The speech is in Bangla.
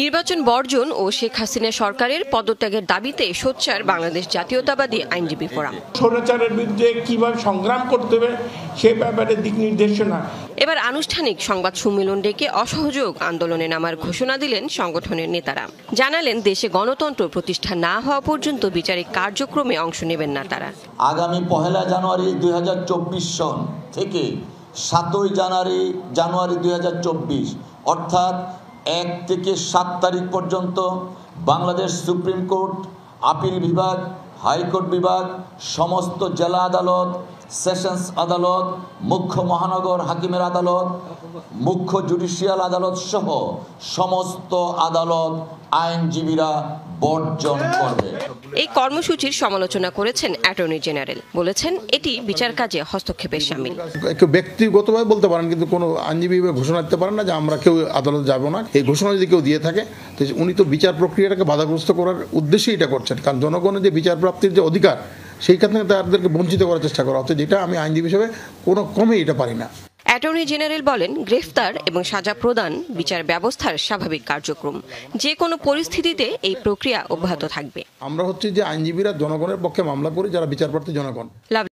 নির্বাচন বর্জন ও শেখ হাসিনা সরকারের পদত্যাগের দাবিতে সোচ্চার বাংলাদেশ জাতীয়তাবাদী আইনজীবী ফোরাম। স্বৈরাচারের বিরুদ্ধে কীভাবে সংগ্রাম করতে হবে সে ব্যাপারে দিক নির্দেশনা। এবার আনুষ্ঠানিক সংবাদ সম্মেলন ডেকে অসহযোগ আন্দোলনে নামার ঘোষণা দিলেন সংগঠনের নেতারা। জানালেন দেশে গণতন্ত্র প্রতিষ্ঠা না হওয়া পর্যন্ত বিচারিক কার্যক্রমে অংশ নেবেন না তারা। আগামী পহেলা জানুয়ারি দুই সন থেকে সাতই জানুয়ারি জানুয়ারি দুই হাজার চব্বিশ, অর্থাৎ এক থেকে সাত তারিখ পর্যন্ত বাংলাদেশ সুপ্রিম কোর্ট, আপিল বিভাগ, হাইকোর্ট বিভাগ, সমস্ত জেলা আদালত সেশনস আদালত মুখ্য মহানগর হাকিমের আদালত মুখ্য জুডিশিয়াল আদালত সহ সমস্ত আদালত আইনজীবীরা বর্জন করবে। এই কর্মসূচির সমালোচনা করেছেন অ্যাটর্নি জেনারেল। বলেছেন এটি বিচার কাজে হস্তক্ষেপের সামিল। কেউ ব্যক্তিগতভাবে বলতে পারেন কিন্তু কোনো আইনজীবী ঘোষণা দিতে পারেন না যে আমরা কেউ আদালত যাব না। এই ঘোষণা যদি কেউ দিয়ে থাকে তো উনি তো বিচার প্রক্রিয়াটাকে বাধাগ্রস্ত করার উদ্দেশ্যেই এটা করছেন। কারণ জনগণের যে বিচার প্রাপ্তির যে অধিকার সেইখান থেকে তাদেরকে বঞ্চিত করার চেষ্টা করা হচ্ছে যেটা আমি আইনজীবী হিসেবে কোনো কমে এটা পারি না। অ্যাটর্নি জেনারেল বলেন গ্রেফতার এবং সাজা প্রদান বিচার ব্যবস্থার স্বাভাবিক কার্যক্রম। যে কোনো পরিস্থিতিতে এই প্রক্রিয়া অব্যাহত থাকবে। আমরা হচ্ছে যে আইনজীবীরা জনগণের পক্ষে মামলা করি যারা বিচারপ্রার্থী জনগণ।